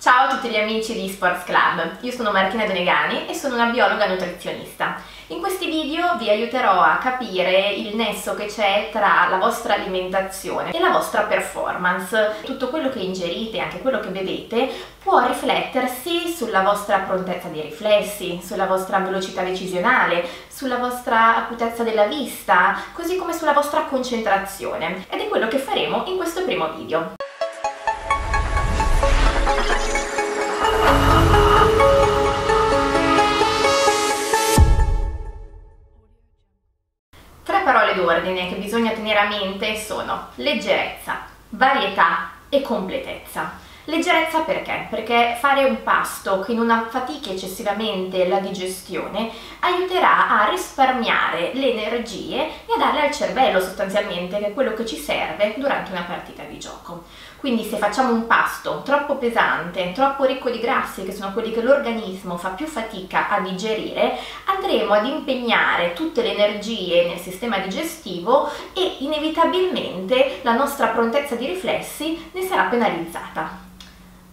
Ciao a tutti gli amici di Sports Club, io sono Martina Donegani e sono una biologa nutrizionista. In questi video vi aiuterò a capire il nesso che c'è tra la vostra alimentazione e la vostra performance. Tutto quello che ingerite, anche quello che bevete, può riflettersi sulla vostra prontezza dei riflessi, sulla vostra velocità decisionale, sulla vostra acutezza della vista, così come sulla vostra concentrazione. Ed è quello che faremo in questo primo video. Parole d'ordine che bisogna tenere a mente sono leggerezza, varietà e completezza. Leggerezza perché? Perché fare un pasto che non affatichi eccessivamente la digestione aiuterà a risparmiare le energie e a darle al cervello sostanzialmente, che è quello che ci serve durante una partita di gioco. Quindi se facciamo un pasto troppo pesante, troppo ricco di grassi, che sono quelli che l'organismo fa più fatica a digerire, andremo ad impegnare tutte le energie nel sistema digestivo e inevitabilmente la nostra prontezza di riflessi ne sarà penalizzata.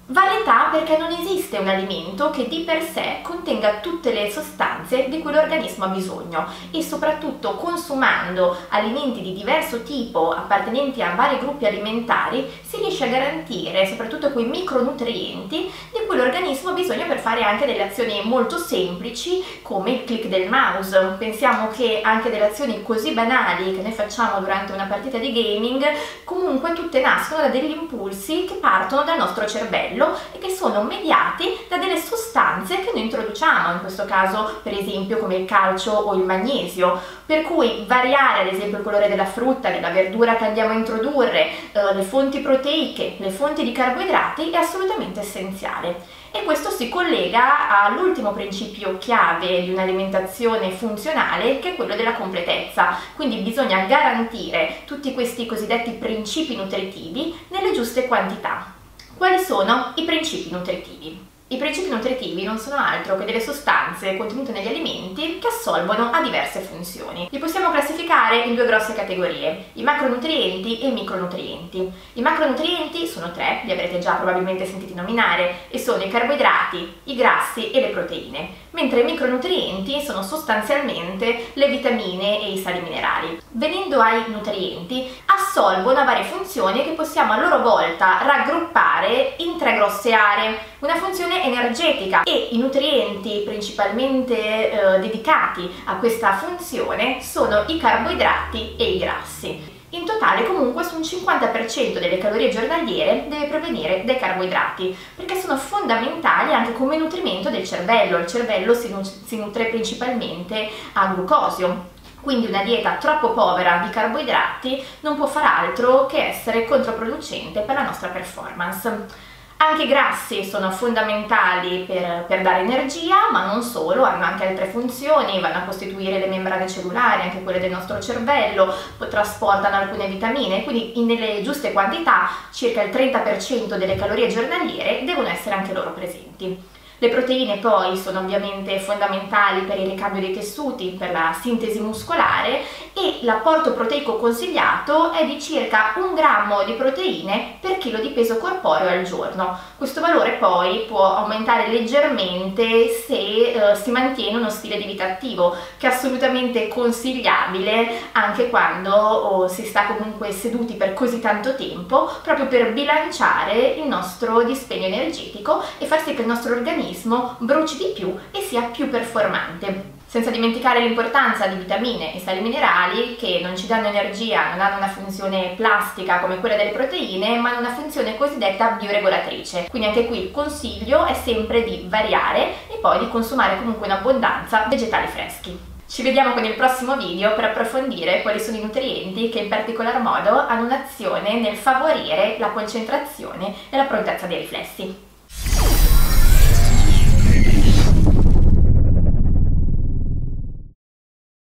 Varietà perché non esiste un alimento che di per sé contenga tutte le sostanze di cui l'organismo ha bisogno e soprattutto consumando alimenti di diverso tipo appartenenti a vari gruppi alimentari si riesce a garantire soprattutto quei micronutrienti di cui l'organismo ha bisogno per fare anche delle azioni molto semplici come il click del mouse. Pensiamo che anche delle azioni così banali che noi facciamo durante una partita di gaming comunque tutte nascono da degli impulsi che partono dal nostro cervello e che sono mediati da delle sostanze che noi introduciamo, in questo caso per esempio come il calcio o il magnesio, per cui variare ad esempio il colore della frutta, della verdura che andiamo a introdurre, eh, le fonti proteiche, le fonti di carboidrati è assolutamente essenziale. E questo si collega all'ultimo principio chiave di un'alimentazione funzionale che è quello della completezza. Quindi bisogna garantire tutti questi cosiddetti principi nutritivi nelle giuste quantità. Quali sono i principi nutritivi? I principi nutritivi non sono altro che delle sostanze contenute negli alimenti che assolvono a diverse funzioni. Li possiamo classificare in due grosse categorie, i macronutrienti e i micronutrienti. I macronutrienti sono tre, li avrete già probabilmente sentiti nominare, e sono i carboidrati, i grassi e le proteine, mentre i micronutrienti sono sostanzialmente le vitamine e i sali minerali. Venendo ai nutrienti, assolvono a varie funzioni che possiamo a loro volta raggruppare in tre grosse aree. Una funzione funzione energetica e i nutrienti principalmente eh, dedicati a questa funzione sono i carboidrati e i grassi. In totale comunque su un 50% delle calorie giornaliere deve provenire dai carboidrati, perché sono fondamentali anche come nutrimento del cervello. Il cervello si, si nutre principalmente a glucosio, quindi una dieta troppo povera di carboidrati non può far altro che essere controproducente per la nostra performance. Anche i grassi sono fondamentali per, per, dare energia, ma non solo, hanno anche altre funzioni, vanno a costituire le membrane cellulari, anche quelle del nostro cervello, trasportano alcune vitamine, quindi nelle giuste quantità, circa il 30% delle calorie giornaliere devono essere anche loro presenti. Le proteine poi sono ovviamente fondamentali per il ricambio dei tessuti, per la sintesi muscolare e l'apporto proteico consigliato è di circa un grammo di proteine per chilo di peso corporeo al giorno. Questo valore poi può aumentare leggermente se eh, si mantiene uno stile di vita attivo, che è assolutamente consigliabile anche quando oh, si sta comunque seduti per così tanto tempo, proprio per bilanciare il nostro dispendio energetico e far sì che il nostro organismo organismo bruci di più e sia più performante. Senza dimenticare l'importanza di vitamine e sali minerali che non ci danno energia, non hanno una funzione plastica come quella delle proteine, ma hanno una funzione cosiddetta bioregolatrice. Quindi anche qui il consiglio è sempre di variare e poi di consumare comunque in abbondanza vegetali freschi. Ci vediamo con il prossimo video per approfondire quali sono i nutrienti che in particolar modo hanno un'azione nel favorire la concentrazione e la prontezza dei riflessi.